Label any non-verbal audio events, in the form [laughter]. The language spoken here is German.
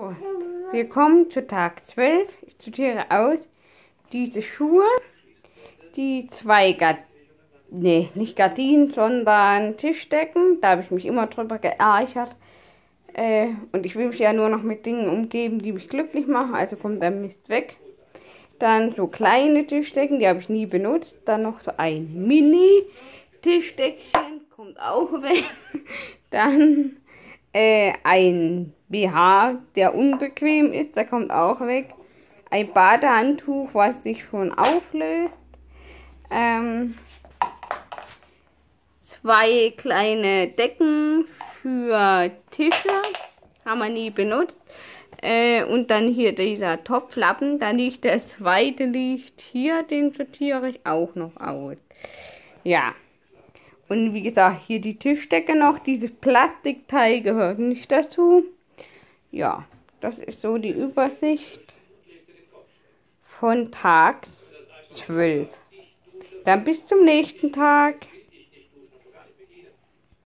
So, wir kommen zu Tag 12. Ich sortiere aus diese Schuhe, die zwei Gardinen, nee, nicht Gardinen, sondern Tischdecken. Da habe ich mich immer drüber geärgert. Äh, und ich will mich ja nur noch mit Dingen umgeben, die mich glücklich machen, also kommt der Mist weg. Dann so kleine Tischdecken, die habe ich nie benutzt. Dann noch so ein Mini-Tischdeckchen, kommt auch weg. [laughs] Dann äh, ein BH, der unbequem ist, der kommt auch weg. Ein Badehandtuch, was sich schon auflöst. Ähm, zwei kleine Decken für Tische, haben wir nie benutzt. Äh, und dann hier dieser Topflappen, da liegt der zweite liegt hier, den sortiere ich auch noch aus. Ja. Und wie gesagt, hier die Tischdecke noch, dieses Plastikteil gehört nicht dazu. Ja, das ist so die Übersicht von Tag 12. Dann bis zum nächsten Tag.